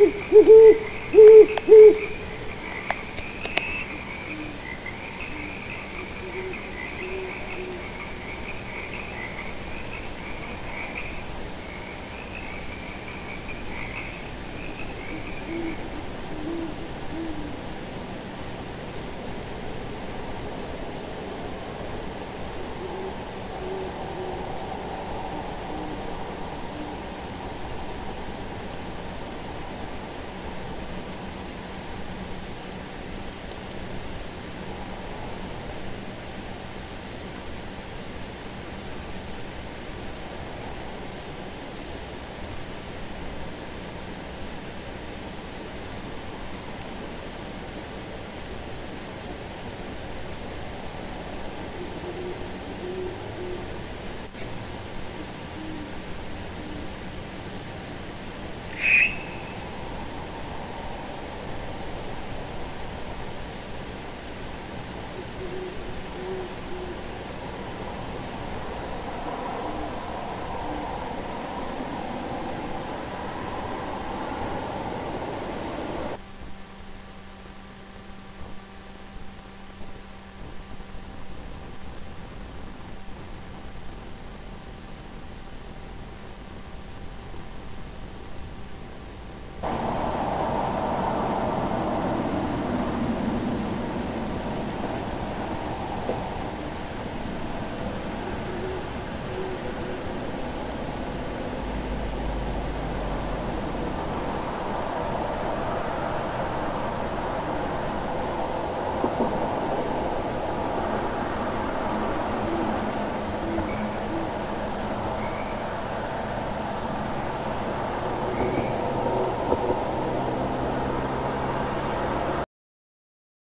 Hee hee hee hee hee!